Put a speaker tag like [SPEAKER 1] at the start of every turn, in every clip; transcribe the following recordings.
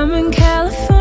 [SPEAKER 1] I'm in California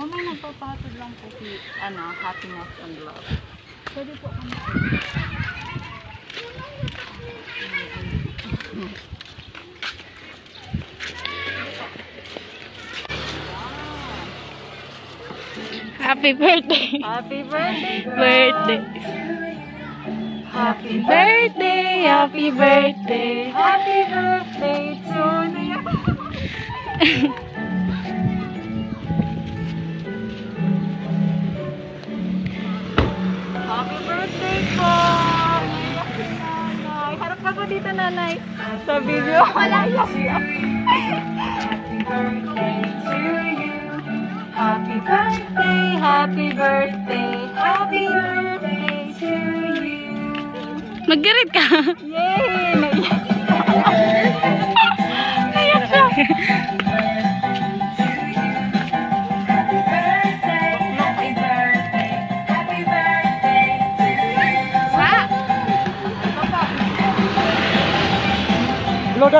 [SPEAKER 2] Mamay nagpapahatid lang po si ano, happiness and love. Pwede po kami.
[SPEAKER 3] Happy birthday.
[SPEAKER 2] Happy birthday!
[SPEAKER 3] birthday.
[SPEAKER 2] Happy
[SPEAKER 3] Birthday, happy birthday.
[SPEAKER 2] Happy birthday to you! Dito, nanay. Sa video, malaya siya. Happy birthday to you. Happy birthday, happy birthday, happy birthday to you.
[SPEAKER 3] Mag-greet ka.
[SPEAKER 2] Yay!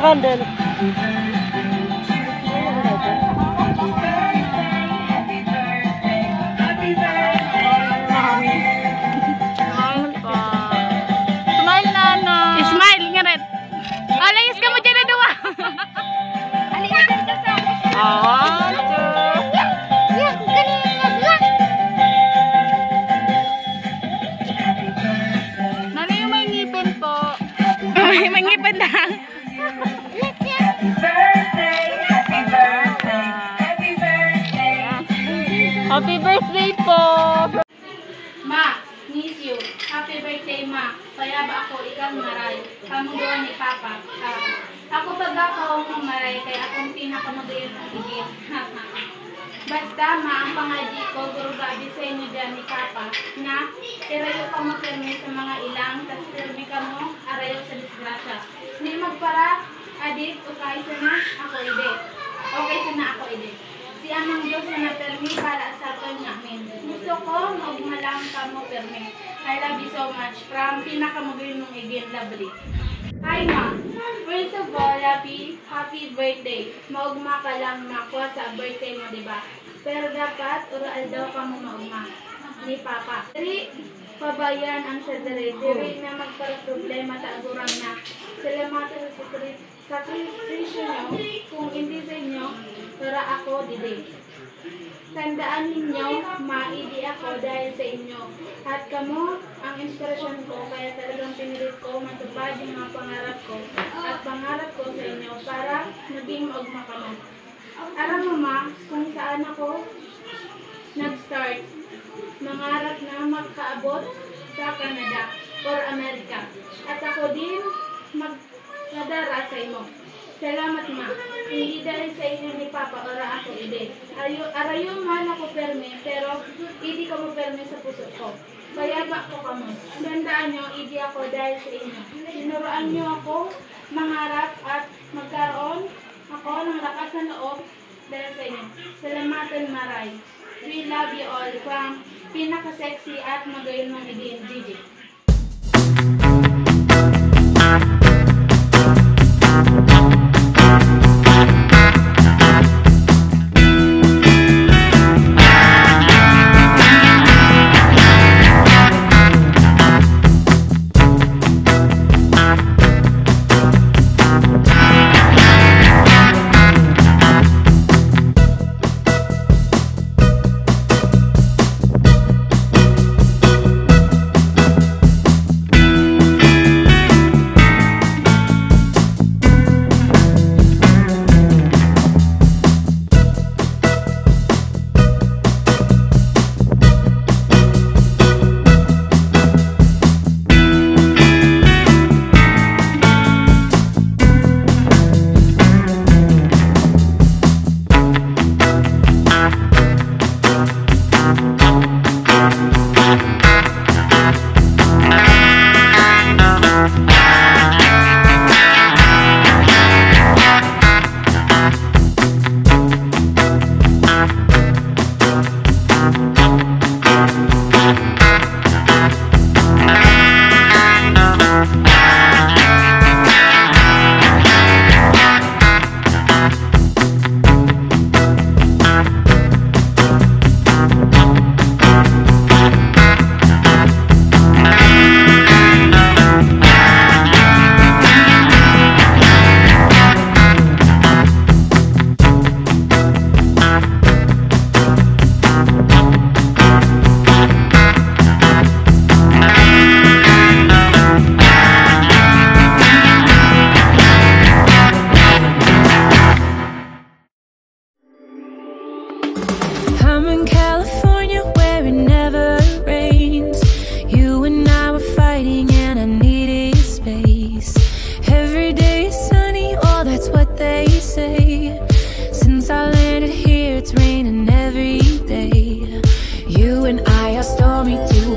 [SPEAKER 3] ran?
[SPEAKER 2] Happy birthday,
[SPEAKER 3] ma. Kaya ba ako ikaw maray? Kamuduan ni Papa. Ah, ako pag ako maray, kaya akong pinakamagayon ng higit. Basta, ma, ang pangaji ko, guru gabi sa inyo dyan ni Papa, na irayo ka mo sa mga ilang, tas pirmi ka mo, arayo sa disgrasya. Hindi magpara, adit, o kaisa na, ako ide. Okay sa na ako ide. Si Amang Diyos na napermi para sa aton namin. Gusto ko, magmalang ka mo permi. I love you so much. From pinakamagayon mong again, lovely. Hi, Ma. First of all, happy, happy birthday. Maugma ka lang makuha sa birthday mo, di ba? Pero dapat, oral daw ka mo maugma. Ni Papa. Diri, pabayan ang sa diri. Diri na magpara-problema ta agurang na. Salamatan sa sakri- sakripisyo nyo. Kung hindi sa inyo, para ako dili. Tandaan ninyo, maidi ako dahil sa inyo. At kamo, ang inspirasyon ko, kaya talagang pinilit ko matupad yung mga pangarap ko at pangarap ko sa inyo para naging maugma kamo. Aram mo ma, kung saan ako nag-start, mangarap na magkaabot sa Canada or Amerika. At ako din magkadara sa imo. Salamat ma. Hindi dahil sa inyo ni Papa ora ako ide. Ayo arayo man ako perme pero hindi ko mo perme sa puso ko. Kaya ba ko kamo? Tandaan nyo, hindi ako dahil sa inyo. Tinuruan nyo ako mangarap at magkaroon ako ng lakas ng loob dahil sa inyo. Salamatan maray. We love you all from pinaka-sexy at magayon mong idin, Gigi.
[SPEAKER 1] I'm in California where it never rains. You and I were fighting and I needed space. Every day is sunny, oh, that's what they say. Since I landed here, it's raining every day. You and I are stormy too.